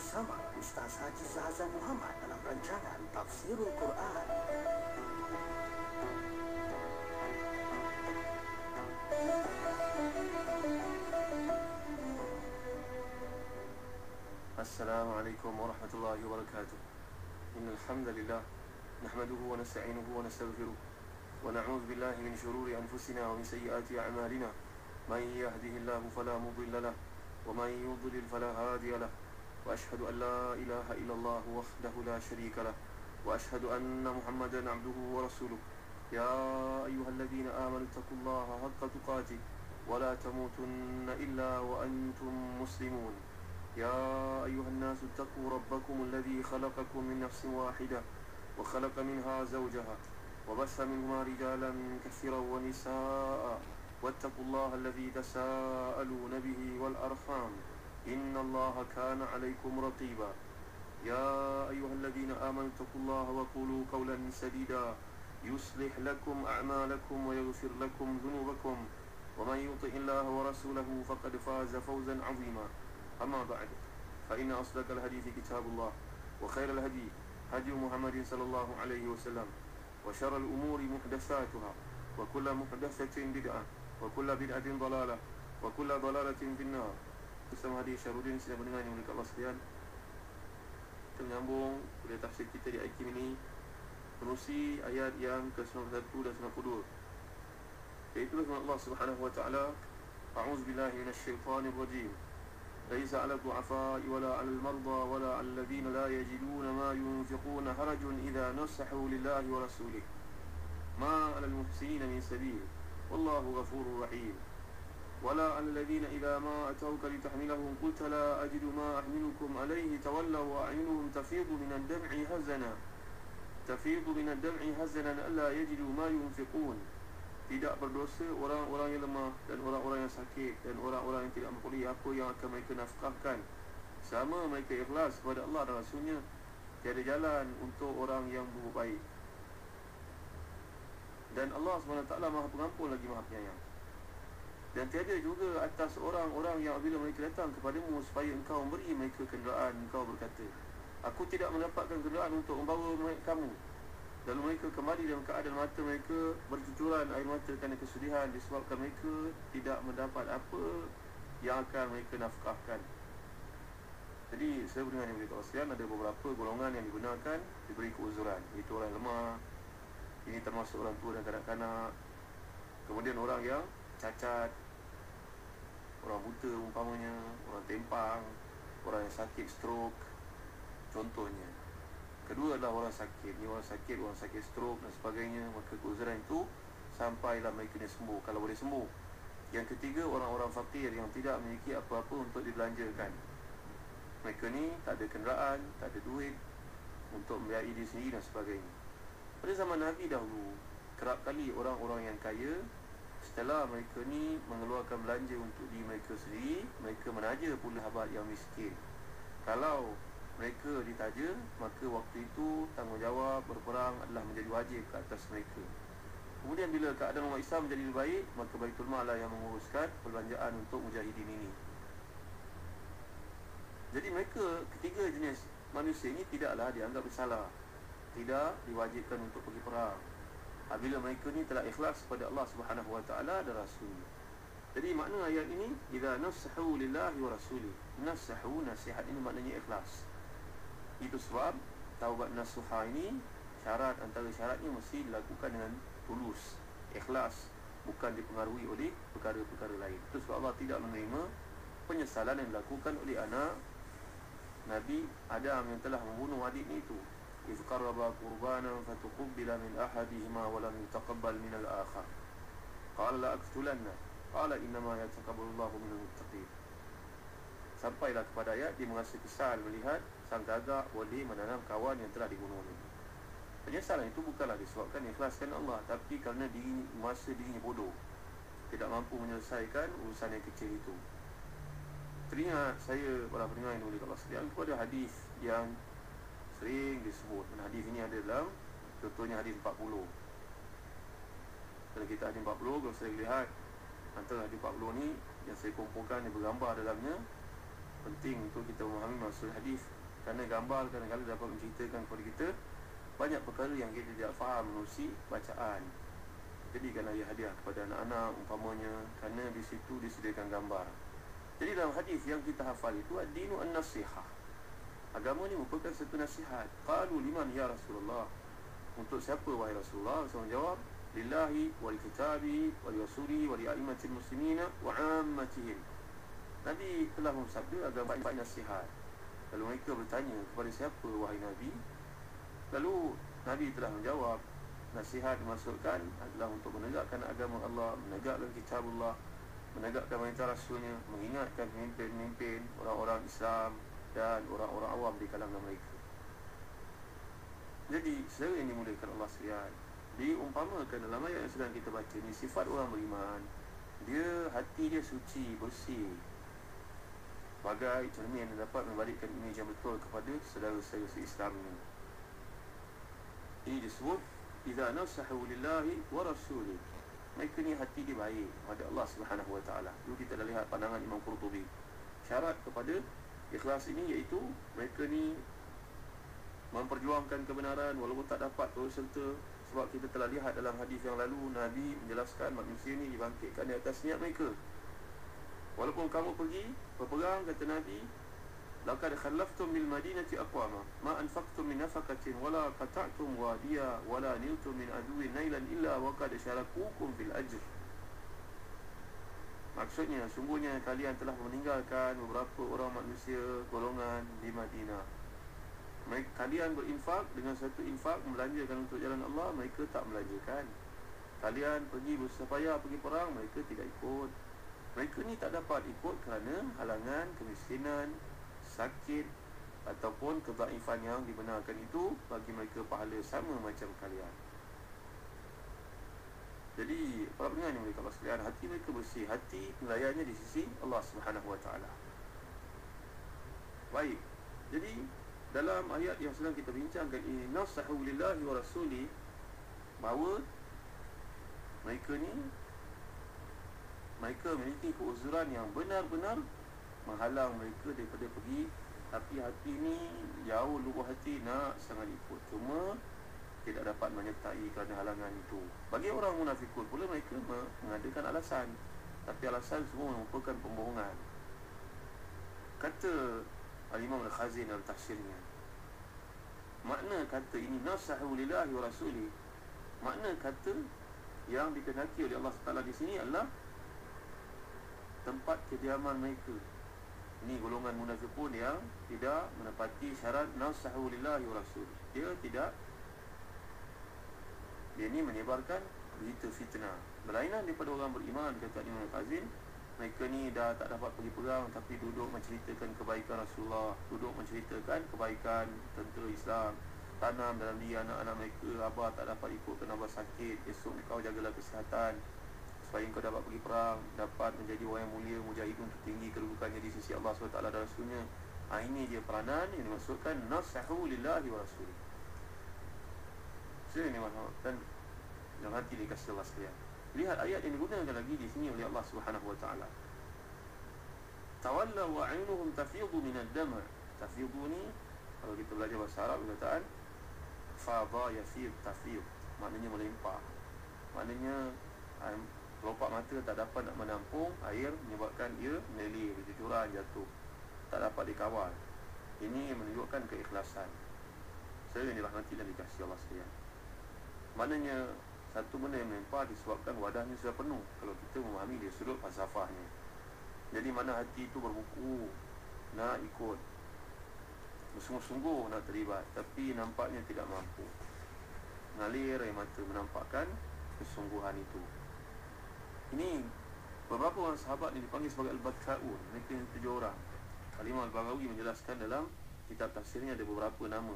bersama Ustaz Haji Zahazan Muhammad dalam rancangan Tafsirul Quran. السلام عليكم ورحمة الله وبركاته. إن الحمد لله نحمده ونستعينه ونستغفره ونعوذ بالله من شرور أنفسنا ومن سيئات أعمالنا. من يهده الله فلا مضل له ومن يضلل فلا هادي له. وأشهد أن لا إله إلا الله وحده لا شريك له وأشهد أن محمدا عبده ورسوله. يا أيها الذين آمنوا اتقوا الله حق تقاته ولا تموتن إلا وأنتم مسلمون. يا أيها الناس اتقوا ربكم الذي خلقكم من نفس واحدة وخلق منها زوجها وبث منهما رجالا كثيرا ونساء واتقوا الله الذي تساءلون به والأرحام. إن الله كان عليكم رقيبا. يا أيها الذين آمنوا اتقوا الله وقولوا قولا سديدا. يصلح لكم أعمالكم ويغفر لكم ذنوبكم. ومن يطع الله ورسوله فقد فاز فوزا عظيما. أما بعد فإن أصدق الحديث كتاب الله وخير الهدي هدي محمد صلى الله عليه وسلم وشر الأمور محدثاتها. وكل محدثة بدعة وكل بدعة ضلالة وكل ضلالة في النار. Bersama hadir Syarudin sedang mendengar yang mereka Allah sekalian Kita menyambung kuliah tafsir kita di IKIM ini Menerusi ayat yang ke-91 dan 92 Iaitu firman Allah Subhanahu wa taala A'udzu billahi minasyaitonir rajim ليس على الضعفاء ولا على المرضى ولا على الذين لا يجدون ما ينفقون حرج إذا نصحوا لله ورسوله ما على المحسنين من سبيل والله غفور رحيم ولا على الذين إذا ما أتوك لتحملهم قلت لا أجد ما أحملكم عليه تولوا وأعينهم تفيض من الدمع هزنا تفيض من الدمع هزنا ألا يجدوا ما ينفقون tidak berdosa orang-orang yang lemah dan orang-orang yang sakit dan orang-orang yang tidak mempunyai apa yang akan mereka nafkahkan sama mereka ikhlas kepada Allah dan Rasulnya tiada jalan untuk orang yang berbuat baik dan Allah SWT maha pengampun lagi maha penyayang dan tiada juga atas orang-orang yang apabila mereka datang kepadamu supaya engkau memberi mereka kenderaan engkau berkata aku tidak mendapatkan kenderaan untuk membawa kamu Lalu mereka kembali dalam keadaan mata mereka bercucuran air mata kerana kesedihan disebabkan mereka tidak mendapat apa yang akan mereka nafkahkan. Jadi saya mendengar yang beritahu sekalian ada beberapa golongan yang digunakan diberi keuzuran. Itu orang lemah, ini termasuk orang tua dan kanak-kanak. Kemudian orang yang cacat, orang buta umpamanya, orang tempang, orang yang sakit stroke, contohnya. Kedua adalah orang sakit. Ni orang sakit, orang sakit stroke dan sebagainya Maka keuzuran itu Sampailah mereka ni sembuh Kalau boleh sembuh. Yang ketiga, orang-orang fakir Yang tidak memiliki apa-apa untuk dibelanjakan. Mereka ni tak ada kenderaan Tak ada duit Untuk membiayai diri sendiri dan sebagainya. Pada zaman Nabi dahulu Kerap kali orang-orang yang kaya Setelah mereka ni mengeluarkan belanja untuk diri mereka sendiri Mereka menaja pula habat yang miskin. Kalau mereka ditaja maka waktu itu tanggungjawab berperang adalah menjadi wajib ke atas mereka. Kemudian bila keadaan umat Islam menjadi lebih baik maka Baitul Mal lah yang menguruskan perbelanjaan untuk mujahidin ini. Jadi mereka ketiga jenis manusia ini tidaklah dianggap bersalah. Tidak diwajibkan untuk pergi perang apabila mereka ni telah ikhlas kepada Allah Subhanahu Wa Taala dan Rasul jadi makna ayat ini Iza nasahu lillahi wa rasuli Nasahu nasihat ini maknanya ikhlas itu sebab taubat nasuha ini syarat antara syaratnya mesti dilakukan dengan tulus, ikhlas, bukan dipengaruhi oleh perkara-perkara lain. Itu sebab Allah tidak menerima penyesalan yang dilakukan oleh anak Nabi Adam yang telah membunuh adiknya itu. إذ قرب قربانا فتقبل من أحدهما ولم يتقبل من الآخر قال لأقتلنه قال إنما يتقبل الله من المتقين Sampailah kepada ayat dia merasa kesal melihat sang gagak boleh menanam kawan yang telah dibunuhnya. Penyesalan itu bukanlah disebabkan ikhlaskan Allah tapi kerana diri masa dirinya bodoh. Tidak mampu menyelesaikan urusan yang kecil itu. Teringat saya para pendengar yang boleh Allah sekalian kepada hadis yang sering disebut. Dan hadis ini ada dalam contohnya hadis 40. Kalau kita hadis 40 kalau saya lihat antara hadis 40 ni yang saya kumpulkan yang bergambar dalamnya penting untuk kita memahami maksud hadis kerana gambar kadang-kadang dapat menceritakan kepada kita banyak perkara yang kita tidak faham menerusi bacaan jadikan ayah hadiah kepada anak-anak umpamanya kerana di situ disediakan gambar jadi dalam hadis yang kita hafal itu ad-dinu an-nasihah agama ni merupakan satu nasihat. Qalu liman ya rasulullah. Untuk siapa wahai rasulullah? Rasulullah jawab lillahi wal kitabi wal rasuli wal a'immatil muslimina wa ammatihim. Nabi telah bersabda agama baik nasihat. Lalu mereka bertanya kepada siapa wahai Nabi? Lalu Nabi telah menjawab nasihat dimaksudkan adalah untuk menegakkan agama Allah, menegakkan kitab Allah, menegakkan perintah Rasulnya, mengingatkan pemimpin-pemimpin, orang-orang Islam dan orang-orang awam di kalangan mereka. Jadi, saudara yang dimulakan Allah sekalian, diumpamakan dalam ayat yang sedang kita baca ni, sifat orang beriman, dia hati dia suci, bersih. Bagai cermin yang dapat membalikkan imej yang betul kepada saudara-saudara Islam ini. Ini disebut idza nasahu lillahi wa rasuli mereka ni hati dia baik pada Allah Subhanahu wa taala dulu kita dah lihat pandangan Imam Qurtubi syarat kepada ikhlas ini iaitu mereka ni memperjuangkan kebenaran walaupun tak dapat terus serta sebab kita telah lihat dalam hadis yang lalu Nabi menjelaskan manusia ni dibangkitkan di atas niat mereka. Walaupun kamu pergi berperang kata Nabi laqad khallaftum bil madinati aqwama ma anfaqtum min nafaqatin wala qata'tum wadiya wala niltum min adwi nailan illa waqad sharakukum bil ajr. Maksudnya, sungguhnya kalian telah meninggalkan beberapa orang manusia golongan di Madinah. Mereka, kalian berinfak dengan satu infak membelanjakan untuk jalan Allah, mereka tak melanjakan. Kalian pergi bersepaya pergi perang, mereka tidak ikut. Mereka ni tak dapat ikut kerana halangan, kemiskinan, sakit ataupun kedaifan yang dibenarkan itu bagi mereka pahala sama macam kalian. Jadi, para pendengar yang mereka sekalian, hati mereka bersih, hati melayani di sisi Allah Subhanahu Wa Taala. Baik. Jadi, dalam ayat yang sedang kita bincangkan ini, nasahu lillahi wa rasuli bahawa mereka ni mereka memiliki keuzuran yang benar-benar menghalang mereka daripada pergi tapi hati ni jauh lubuk hati nak sangat ikut cuma tidak dapat menyertai kerana halangan itu. Bagi orang munafikun pula mereka mengadakan alasan. Tapi alasan semua merupakan pembohongan. Kata Al-Imam Al-Khazin Al-Tafsirnya makna kata ini nasahu lillahi wa rasuli. Makna kata yang dikehendaki oleh Allah Taala di sini adalah tempat kediaman mereka. Ini golongan munafiqun yang tidak menepati syarat nasahu lillahi wa rasul. Dia tidak dia ini menyebarkan berita fitnah. Berlainan daripada orang beriman kata Imam Al-Qazin, mereka ni dah tak dapat pergi perang tapi duduk menceritakan kebaikan Rasulullah, duduk menceritakan kebaikan tentera Islam. Tanam dalam diri anak-anak mereka, abah tak dapat ikut kerana abah sakit, esok kau jagalah kesihatan supaya kau dapat pergi perang dapat menjadi orang yang mulia mujahidun tertinggi kedudukannya di sisi Allah SWT dan Rasulnya ha, ini dia peranan yang dimaksudkan nasahu lillahi wa rasuli sini ni dan hati dikasih Allah sekalian lihat ayat yang digunakan lagi di sini oleh Allah Subhanahu wa taala tawalla wa aynuhum tafidu min ad-dam tafidu ni kalau kita belajar bahasa Arab perkataan fadha yafid tafid maknanya melimpah maknanya Kelopak mata tak dapat nak menampung air menyebabkan ia mengalir, bercucuran, jatuh. Tak dapat dikawal. Ini menunjukkan keikhlasan. Saya ini nanti dan dikasih Allah sekalian. Maknanya satu benda yang melimpah disebabkan wadahnya sudah penuh kalau kita memahami dia sudut falsafahnya. Jadi mana hati itu berbuku nak ikut bersungguh-sungguh nak terlibat tapi nampaknya tidak mampu. Ngalir air mata menampakkan kesungguhan itu. Ini beberapa orang sahabat yang dipanggil sebagai Al-Baka'un Mereka yang tujuh orang Kalimah Al-Bagawi menjelaskan dalam kitab tafsirnya ada beberapa nama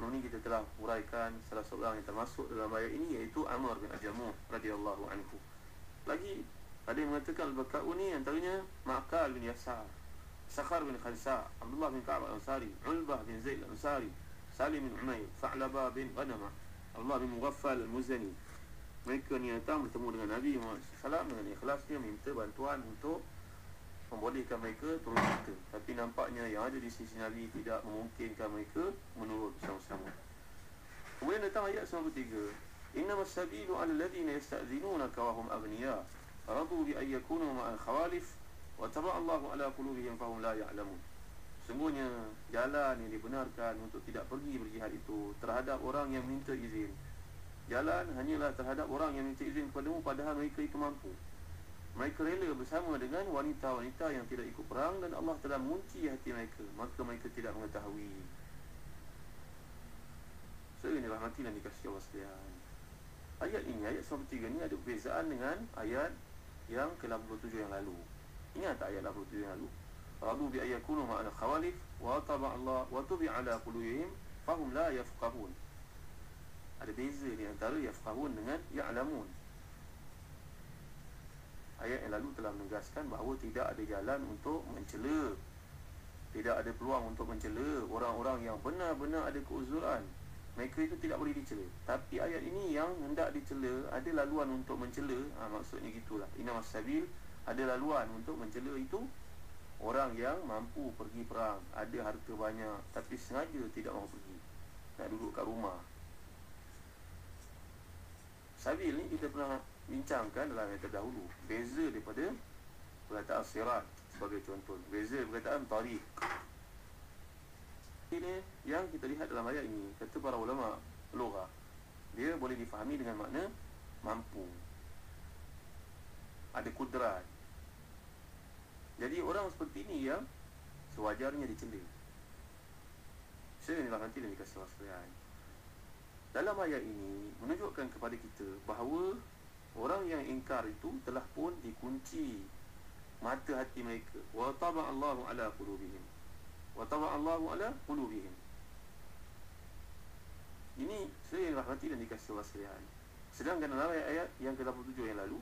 Sebelum ini kita telah uraikan salah seorang yang termasuk dalam ayat ini Iaitu Amr bin Ajamuh radhiyallahu anhu. Lagi ada yang mengatakan Al-Baka'un ni antaranya Ma'akal bin Yasar Sakhar bin Khalsa Abdullah bin Ka'ab al-Ansari Ulbah bin Zaid al-Ansari Salim bin Umair Fa'laba bin Ghanama Abdullah bin Mughaffal al-Muzani. Mereka ni datang bertemu dengan Nabi Muhammad SAW dengan ikhlasnya minta bantuan untuk membolehkan mereka turun kita tapi nampaknya yang ada di sisi Nabi tidak memungkinkan mereka menurut bersama-sama kemudian datang ayat 93 innama sabilu ala alladhina yasta'dhinunaka wa hum aghniya. Radu bi an yakunu ma'al khawalif wa taba'a Allahu ala qulubihim fahum la ya'lamun. Sungguhnya jalan yang dibenarkan untuk tidak pergi berjihad itu terhadap orang yang minta izin. Jalan hanyalah terhadap orang yang minta izin kepadamu padahal mereka itu mampu mereka rela bersama dengan wanita-wanita yang tidak ikut perang dan Allah telah mengunci hati mereka. Maka mereka tidak mengetahui. So ini rahmati dan dikasih Allah sekalian. Ayat ini ayat 93 ni ada perbezaan dengan ayat yang ke-87 yang lalu. Ingat tak ayat 87 yang lalu? Radu bi ayakunu ma'al khawalif wa taba Allah wa tubi ala fahum la yafqahun. Ada beza ni antara yafqahun dengan ya'lamun ayat yang lalu telah menegaskan bahawa tidak ada jalan untuk mencela. Tidak ada peluang untuk mencela orang-orang yang benar-benar ada keuzuran. Mereka itu tidak boleh dicela. Tapi ayat ini yang hendak dicela ada laluan untuk mencela. Ha, maksudnya gitulah. Ina masabil ada laluan untuk mencela itu orang yang mampu pergi perang. Ada harta banyak tapi sengaja tidak mahu pergi. Nak duduk kat rumah sabil ni kita pernah bincangkan dalam ayat terdahulu. Beza daripada perkataan sirat sebagai contoh. Beza perkataan tariq. Ini yang kita lihat dalam ayat ini. Kata para ulama lugah dia boleh difahami dengan makna mampu. Ada kudrat. Jadi orang seperti ini yang sewajarnya dicela. Saya inilah nanti dan dikasih waslian dalam ayat ini menunjukkan kepada kita bahawa Orang yang ingkar itu telah pun dikunci mata hati mereka. Wa taba Allahu ala qulubihim. Wa taba Allahu ala qulubihim. Ini saya yang rahmati dan dikasih Allah sekalian. Sedangkan dalam ayat yang ke-87 yang lalu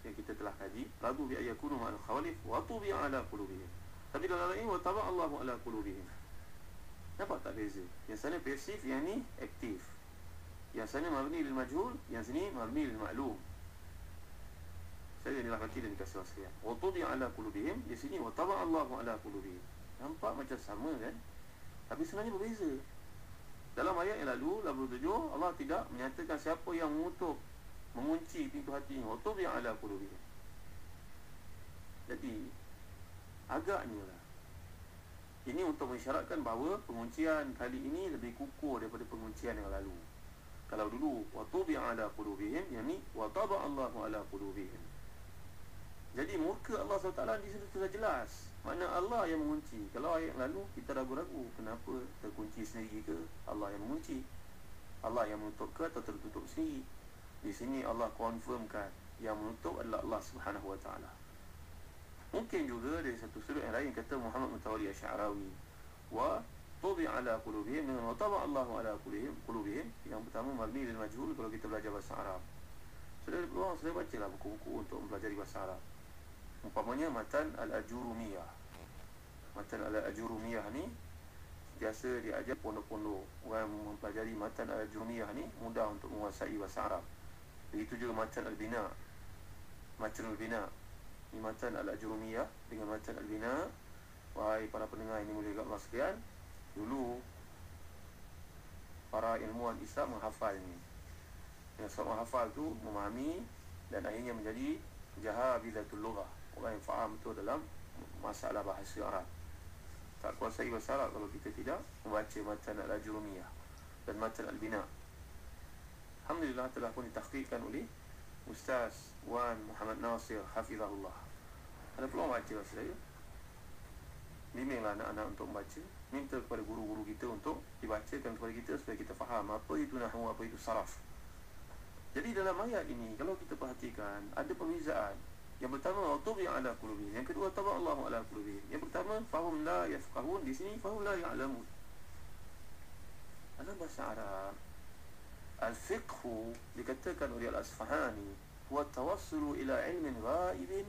yang kita telah kaji, radu bi ayakunu ma'al khawalif wa tubi ala qulubihim. Tapi dalam ayat ini wa taba Allahu ala qulubihim. Nampak tak beza? Yang sana pasif, yang ni aktif. Yang sana mabni lil majhul, yang sini mabni lil ma'lum. Saya inilah nanti dan dikasih sekalian. Wa tudi ala qulubihim di sini wa taba Allahu ala qulubihim. Nampak macam sama kan? Tapi sebenarnya berbeza. Dalam ayat yang lalu 87 Allah tidak menyatakan siapa yang mengutuk mengunci pintu hati wa tudi ala qulubihim. Jadi agaknya lah ini untuk mengisyaratkan bahawa penguncian kali ini lebih kukuh daripada penguncian yang lalu. Kalau dulu wa tubi ala qulubihim yani wa taba Allahu ala qulubihim. Jadi murka Allah SWT di situ sudah jelas. Mana Allah yang mengunci. Kalau ayat lalu kita ragu-ragu Kenapa terkunci sendiri ke? Allah yang mengunci. Allah yang menutup ke atau tertutup sendiri? Di sini Allah confirmkan. Yang menutup adalah Allah Subhanahu Wa Taala. Mungkin juga dari satu sudut yang lain Kata Muhammad Mutawali Asy'arawi Wa ala qulubihim dengan wataba Allah ala qulubihim qulubihim yang pertama mabni dan majhul kalau kita belajar bahasa Arab. Sudah peluang saya bacalah buku-buku untuk mempelajari bahasa Arab. Umpamanya matan al-ajurumiyah. Matan al-ajurumiyah ni Biasa diajar pondok-pondok. Orang mempelajari matan al-ajurumiyah ni Mudah untuk menguasai bahasa Arab. Begitu juga matan al-bina. Matan al-bina. Ini matan al-ajurumiyah Dengan matan al-bina. Wahai para pendengar ini mulia Allah sekalian Dulu Para ilmuwan Islam menghafal ni Yang seorang menghafal tu Memahami Dan akhirnya menjadi Jahabilatul Lughah. Orang yang faham betul dalam masalah bahasa Arab. Tak kuasai bahasa Arab kalau kita tidak membaca matan al-ajurumiyah dan matan al-bina Alhamdulillah telah pun ditahqiqkan oleh Ustaz Wan Muhammad Nasir Hafizahullah. Ada peluang baca bahasa saya? Bimbinglah anak-anak untuk membaca minta kepada guru-guru kita untuk dibacakan kepada kita supaya kita faham apa itu nahu apa itu saraf jadi dalam ayat ini kalau kita perhatikan ada perbezaan yang pertama tubi ala qulubi. Yang kedua taba Allahu ala qulubi. Yang pertama fahum la yafqahun di sini fahum la ya'lamun. Dalam bahasa Arab al-fiqh dikatakan oleh al-Asfahani huwa tawassulu ila ilmin ghaibin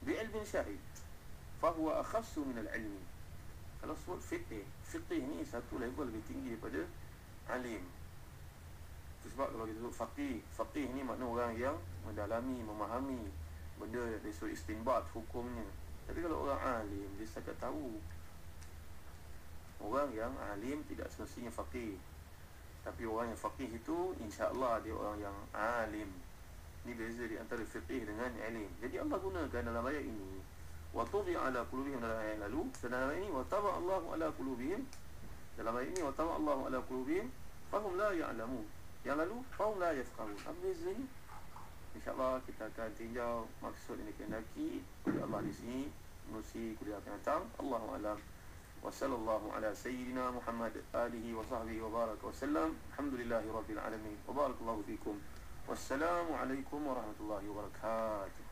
bi ilmin syahid. Fahuwa akhassu min al-ilmi. Fiqh, fiqh ni satu level lebih tinggi daripada alim. Sebab kalau kita sebut faqih, faqih ni makna orang yang mendalami, memahami benda dari sudut istinbat hukumnya. Tapi kalau orang alim dia setakat tahu Orang yang alim tidak semestinya faqih. Tapi orang yang faqih itu insya-Allah dia orang yang alim. Ini beza di antara fiqih dengan alim. Jadi Allah gunakan dalam ayat ini wa tubi ala qulubihim dalam ayat lalu. Dan dalam ayat ini wa taba Allah ala qulubihim dalam ayat ini wa taba Allah ala qulubihim fahum la ya'lamun. Yang lalu fahum la yafqahun apa ini insyaallah kita akan tinjau maksud ini kehendaki oleh Allah di sini menusi kuliah akan datang. Allah alam. Wa sallallahu ala sayyidina Muhammad alihi wa sahbihi wa baraka wa sallam. Alhamdulillahi rabbil alamin. Wa barakallahu fikum. Wassalamu alaikum warahmatullahi wabarakatuh